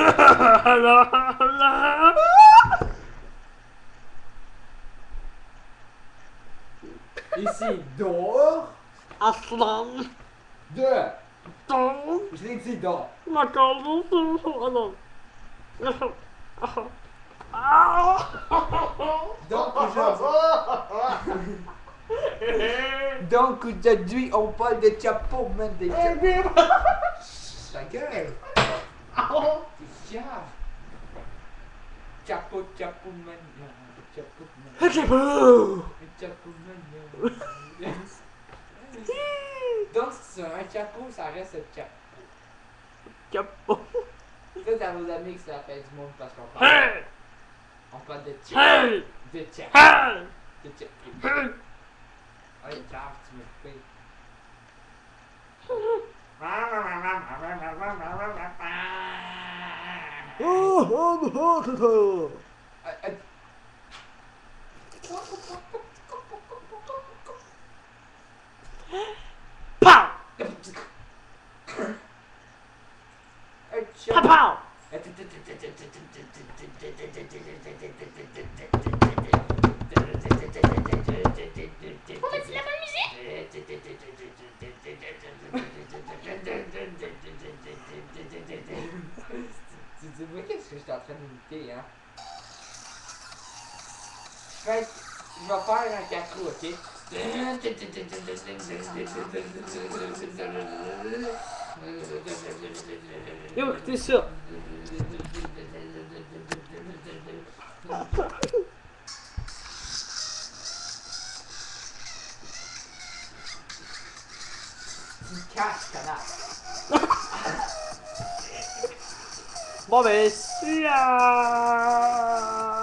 Ici, dehors. Aslan. Deux. Tom. Je l'ai dit. Alors. Donc aujourd'hui, donc aujourd'hui on parle de chapeau, man, des chapeaux. Ta gueule. T'es man. Chapeau, man. Chapeau, man. Donc c'est un chapeau, ça reste un chapeau. Chapeau. Dites à vos amis que ça fait du monde parce qu'on parle, on parle de. Hey! De. Hey! De chapeau. Allez, Charles, tu me payes. 파! 파파! Tu vois qu'est-ce que je suis en train d'imiter, hein? Fait je vais faire un cacou, ok? Yo, écoutez ça. Tu me casses, connard! Bobby. Yeah!